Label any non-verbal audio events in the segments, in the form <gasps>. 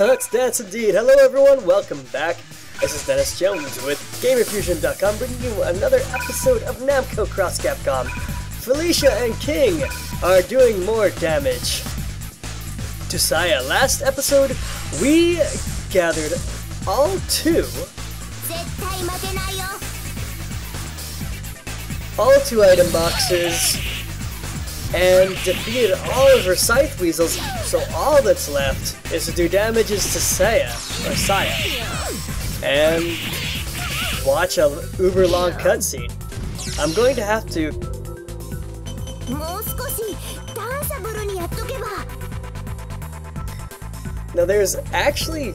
Hurts Dance Indeed. Hello, everyone. Welcome back. This is Dennis Jones with GamerFuzion.com bringing you another episode of Namco Cross Capcom. Felicia and King are doing more damage to Saya. Last episode, we gathered all two. All two item boxes and defeated all of her Scythe Weasels, so all that's left is to do damages to Saya, or Saya, and watch a uber long cutscene. I'm going to have to... Now there's actually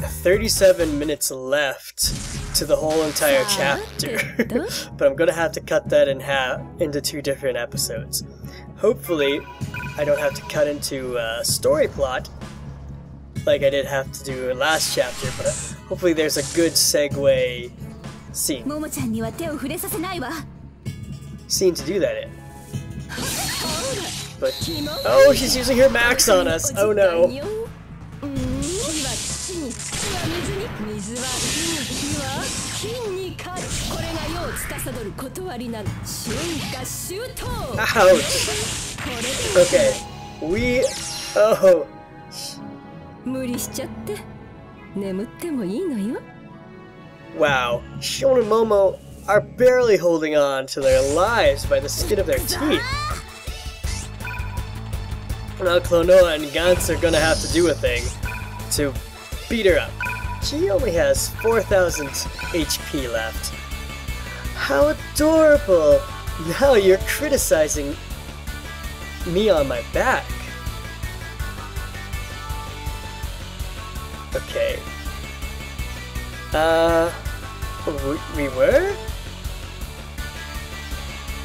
37 minutes left to the whole entire chapter. <laughs> but I'm gonna have to cut that in half into two different episodes. Hopefully, I don't have to cut into a story plot like I did have to do last chapter, but hopefully there's a good segue scene. Scene to do that in. <gasps> But, oh, she's using her max on us! Oh no! Ouch! Okay, we... Oh! Wow, Shion and Momo are barely holding on to their lives by the skin of their teeth. Now Klonoa and Guntz are gonna have to do a thing to beat her up. She only has 4,000 HP left. How adorable! Now you're criticizing me on my back. Okay. Uh, we, we were?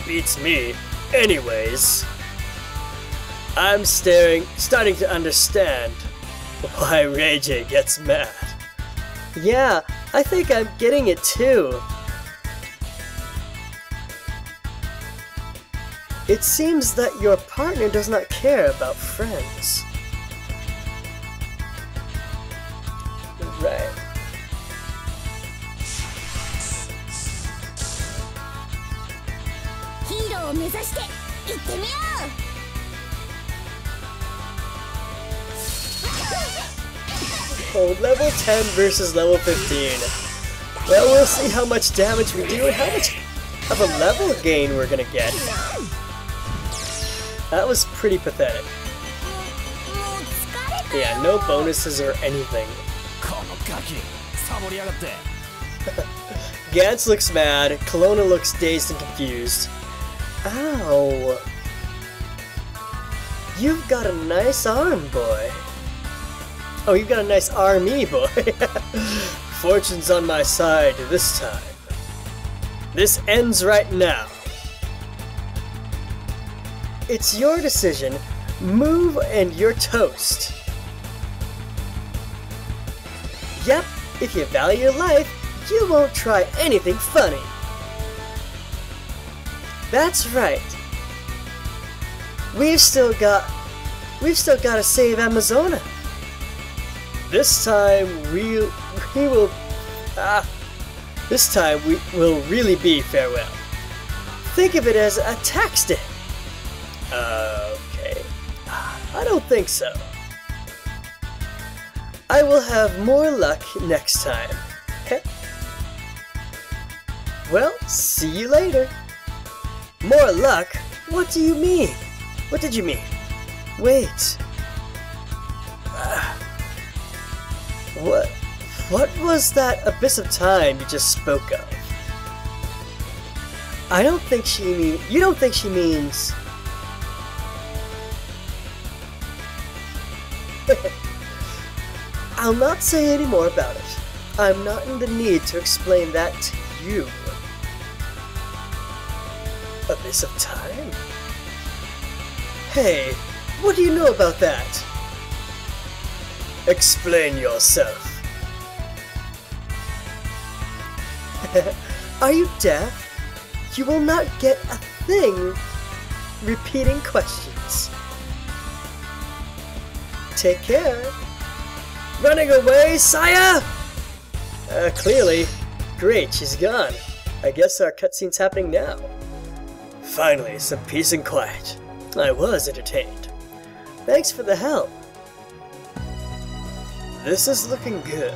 Beats me. Anyways, I'm staring, starting to understand why Reiji gets mad. Yeah, I think I'm getting it too. It seems that your partner does not care about friends. Right. <laughs> Oh, level 10 versus level 15. Well, we'll see how much damage we do and how much of a level gain we're gonna get. That was pretty pathetic. Yeah, no bonuses or anything. <laughs> Guntz looks mad, Klonoa looks dazed and confused. Ow! You've got a nice arm, boy. Oh, you've got a nice army, boy. <laughs> Fortune's on my side this time. This ends right now. It's your decision. Move and you're toast. Yep, if you value your life, you won't try anything funny. That's right. We've still got we've still got to save Amazona. This time we we will ah this time we will really be farewell. Think of it as a tax day. Okay. I don't think so. I will have more luck next time. Heh. well, see you later. More luck? What do you mean? What did you mean? Wait. Ah. what? What was that abyss of time you just spoke of? I don't think she mean. You don't think she means. I'll not say any more about it. I'm not in the need to explain that to you. Abyss of time? Hey, what do you know about that? Explain yourself. <laughs> Are you deaf? You will not get a thing repeating questions. Take care. Running away, sire? Uh, clearly. Great, she's gone. I guess our cutscene's happening now. Finally, some peace and quiet. I was entertained. Thanks for the help. This is looking good.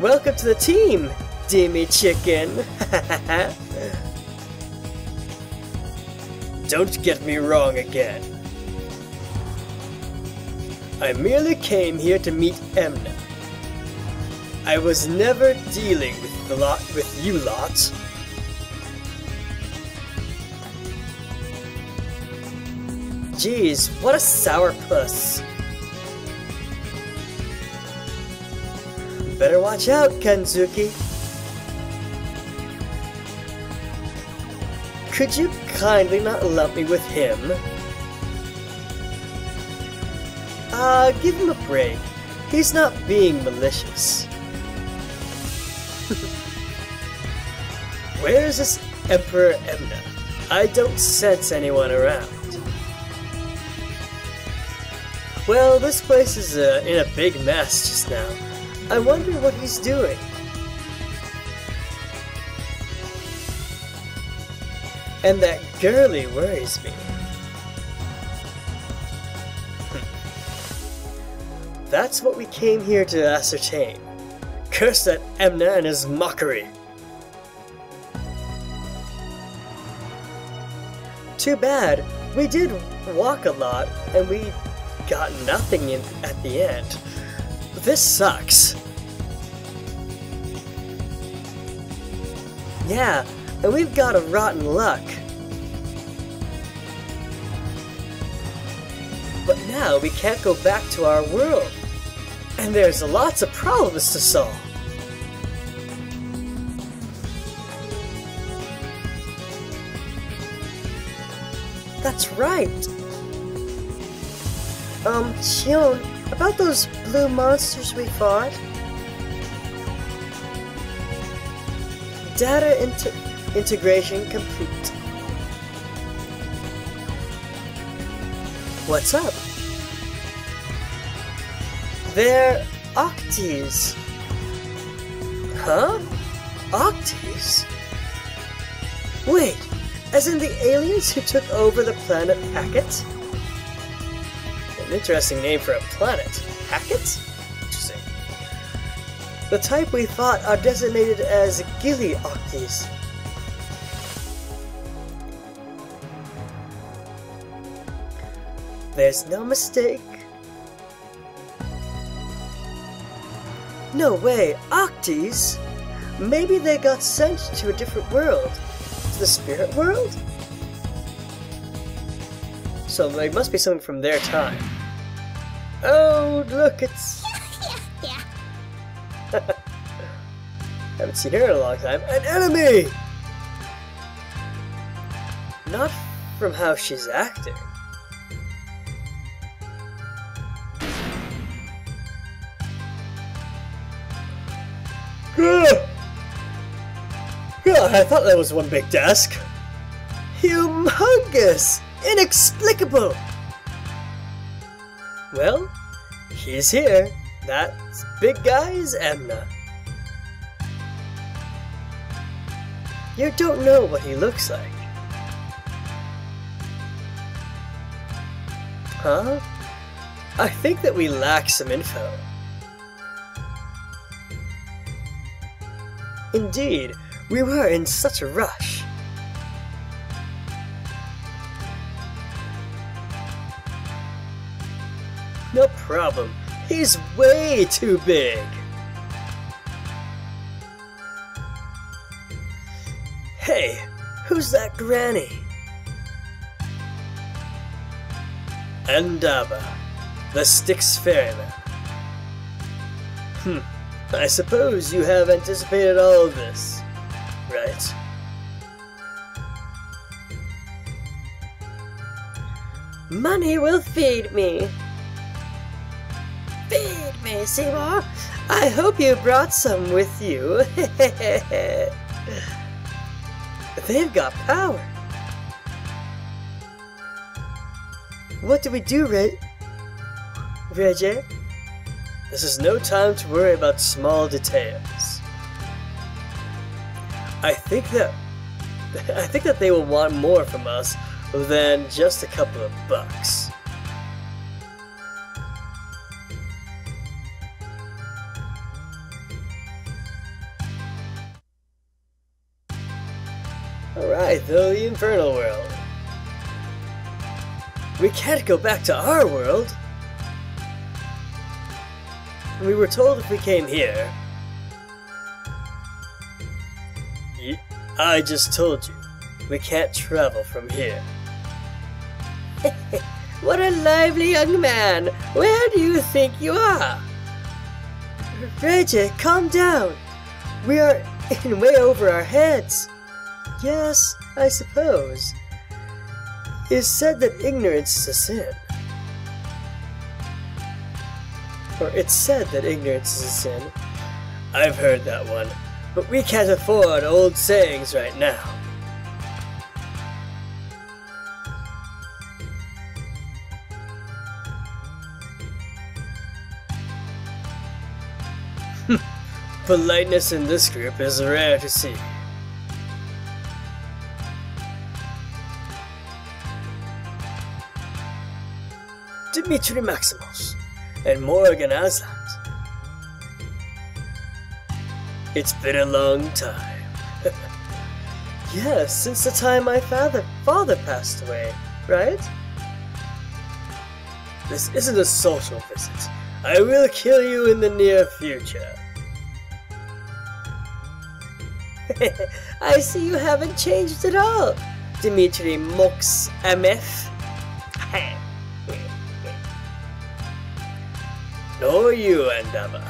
Welcome to the team, Dimmy Chicken. <laughs> Don't get me wrong again. I merely came here to meet Enma. I was never dealing with the lot with you lot. Jeez, what a sour puss. Better watch out, Kenzuki. Could you kindly not lump me with him? Uh, give him a break. He's not being malicious. <laughs> Where is this Emperor Enma? I don't sense anyone around. Well, this place is uh, in a big mess just now. I wonder what he's doing. And that girly worries me. That's what we came here to ascertain. Curse that Enma and his mockery. Too bad. We did walk a lot, and we got nothing in, at the end. This sucks. Yeah, and we've got a rotten luck. But now we can't go back to our world. And there's lots of problems to solve. That's right. Um, Shion, about those blue monsters we fought. Data inter integration complete. What's up? They're Octis. Huh? Octis? Wait, as in the aliens who took over the planet Hackett? An interesting name for a planet. Hackett? Interesting. The type we fought are designated as Gilly Octis. There's no mistake. No way, Octis? Maybe they got sent to a different world. To the spirit world? So they must be something from their time. Oh, look, it's... <laughs> Yeah, yeah. <laughs> Haven't seen her in a long time. An enemy! Not from how she's acting. I thought that was one big desk. Humongous! Inexplicable! Well, he's here. That big guy is Enma. You don't know what he looks like. Huh? I think that we lack some info. Indeed, we were in such a rush. No problem. He's way too big. Hey, who's that granny? Andaba, the Styx ferryman. Hmm, I suppose you have anticipated all of this, right? Money will feed me. Feed me, Seymour. I hope you brought some with you. <laughs> They've got power. What do we do, Red? Reiji? This is no time to worry about small details. I think that I think that they will want more from us than just a couple of bucks. Alright, though the infernal world. We can't go back to our world. We were told if we came here. I just told you, we can't travel from here. <laughs> what a lively young man! Where do you think you are? Reiji, calm down. We are in way over our heads. Yes, I suppose. It is said that ignorance is a sin. Or it's said that ignorance is a sin. I've heard that one, but we can't afford old sayings right now. <laughs> Politeness in this group is rare to see. Dimitri Maximoff and Morrigan Aensland. It's been a long time. <laughs> yes, since the time my father father passed away, right? This isn't a social visit. I will kill you in the near future. <laughs> I see you haven't changed at all, Dimitri Mox MF. <laughs> Nor you, Andaba.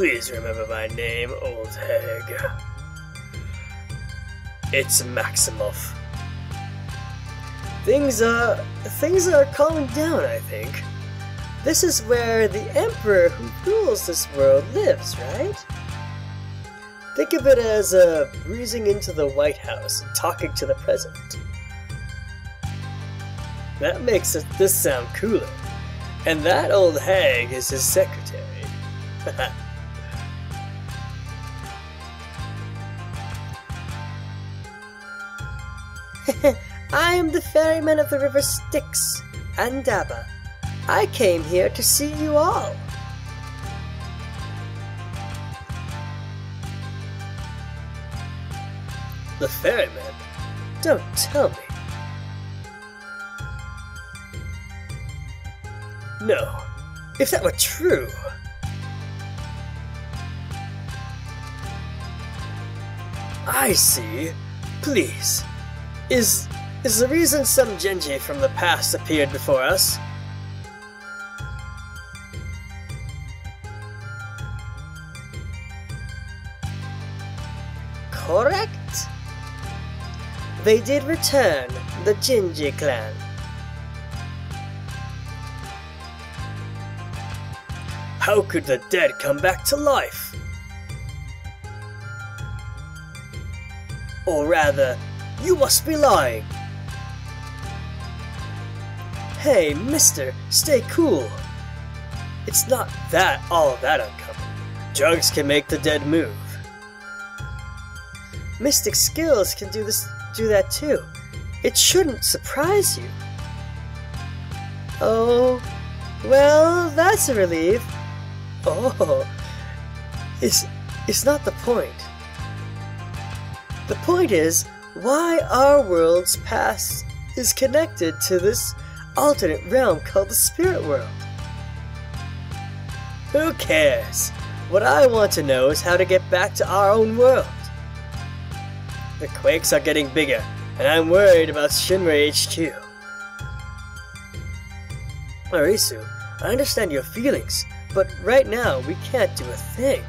Please remember my name, old hag. It's Maximoff. Things are things are calming down, I think. This is where the Emperor who rules this world lives, right? Think of it as uh, breezing into the White House and talking to the President. That makes this sound cooler. And that old hag is his secretary. <laughs> <laughs> I am the ferryman of the river Styx, Andaba. I came here to see you all. The ferryman? Don't tell me. No. If that were true. I see. Please. Is is the reason some Genji from the past appeared before us? Correct? They did return, the Genji clan. How could the dead come back to life? Or rather, you must be lying. Hey, mister, stay cool. It's not that all that uncommon. Drugs can make the dead move. Mystic skills can do this do that too. It shouldn't surprise you. Oh, well, that's a relief. Oh, it's, it's not the point. The point is why our world's past is connected to this alternate realm called the spirit world. Who cares? What I want to know is how to get back to our own world. The quakes are getting bigger, and I'm worried about Shinra HQ. Arisu, I understand your feelings, but right now, we can't do a thing.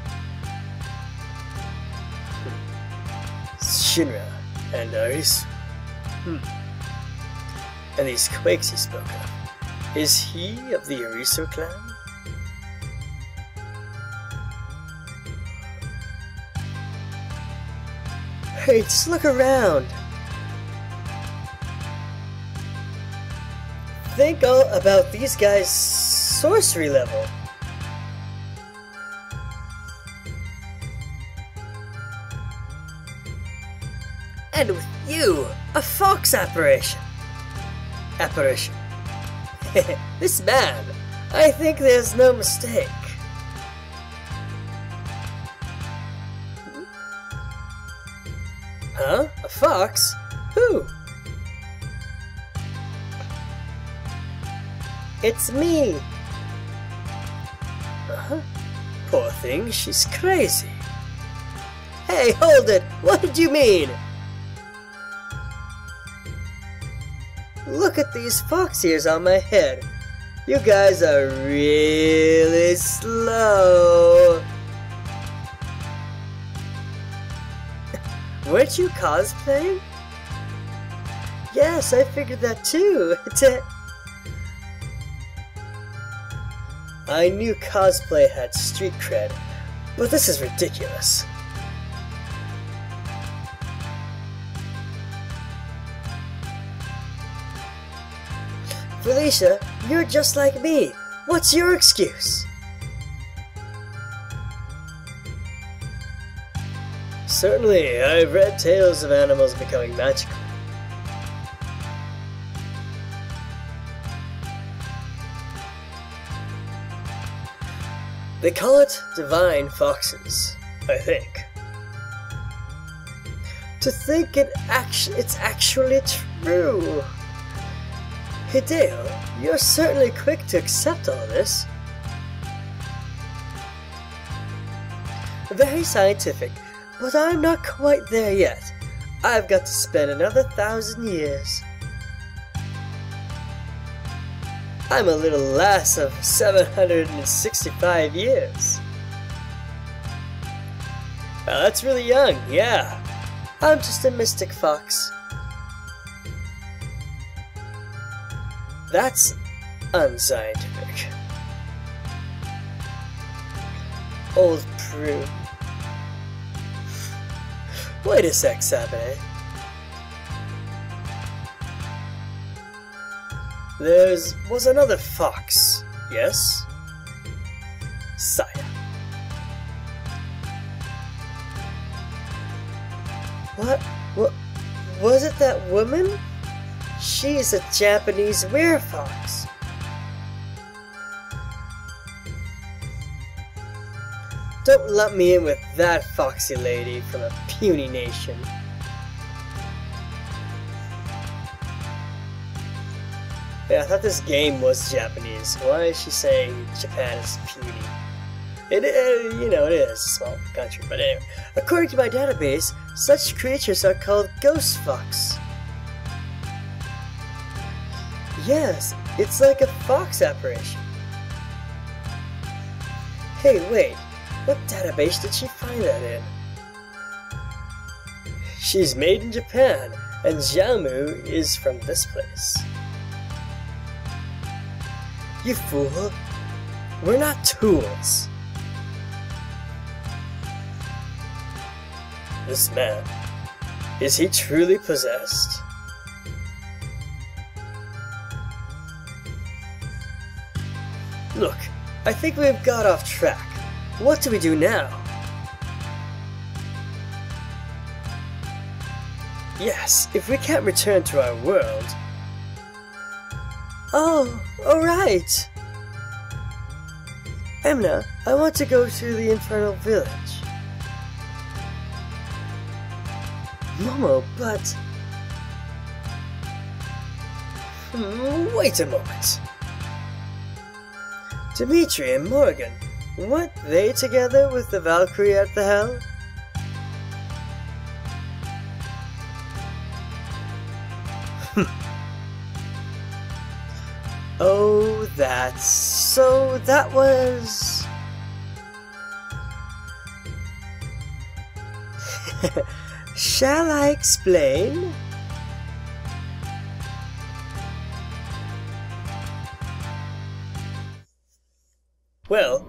Shinra and Arisu. Hmm. And these quakes he spoke of. Is he of the Arisu clan? Hey, just look around. think all about these guys' sorcery level. And with you, a fox apparition. Apparition. <laughs> this man, I think there's no mistake. Huh? A fox? Who? It's me. Uh-huh. Poor thing, she's crazy. Hey, hold it! What did you mean? Look at these fox ears on my head. You guys are really slow. <laughs> Weren't you cosplaying? Yes, I figured that too. <laughs> I knew cosplay had street cred, but this is ridiculous. Felicia, you're just like me. What's your excuse? Certainly, I've read tales of animals becoming magical. They call it divine foxes, I think. To think it it's actually true. Hideo, you're certainly quick to accept all this. Very scientific, but I'm not quite there yet. I've got to spend another thousand years. I'm a little less of 765 years. Well, that's really young, yeah. I'm just a mystic fox. That's unscientific. Old Prue. Wait a sec, Sabe. There's was another fox, yes? Saya. What? What? Was it that woman? She's a Japanese werefox. Don't let me in with that foxy lady from a puny nation. Yeah, I thought this game was Japanese. Why is she saying Japan is puny? It, uh, you know, it is a small country, but anyway. According to my database, such creatures are called ghost fox. Yes, it's like a fox apparition. Hey, wait, what database did she find that in? She's made in Japan, and Xiaomu is from this place. You fool! We're not tools! This man, is he truly possessed? Look, I think we've got off track. What do we do now? Yes, if we can't return to our world. Oh, alright! Enma, I want to go to the Infernal Village. Momo, but... Hmm, wait a moment. Dimitri and Morgan, weren't they together with the Valkyrie at the Hell? <laughs> oh, that's... so that was... <laughs> Shall I explain? Well,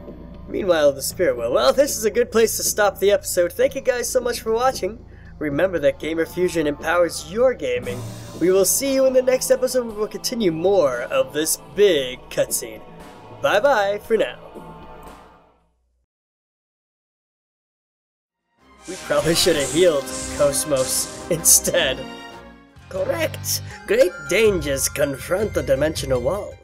meanwhile the spirit well, well, this is a good place to stop the episode. Thank you guys so much for watching. Remember that Gamer Fuzion empowers your gaming. We will see you in the next episode where we'll continue more of this big cutscene. Bye bye for now. We probably should have healed KOS-MOS instead. Correct. Great dangers confront the dimensional walls.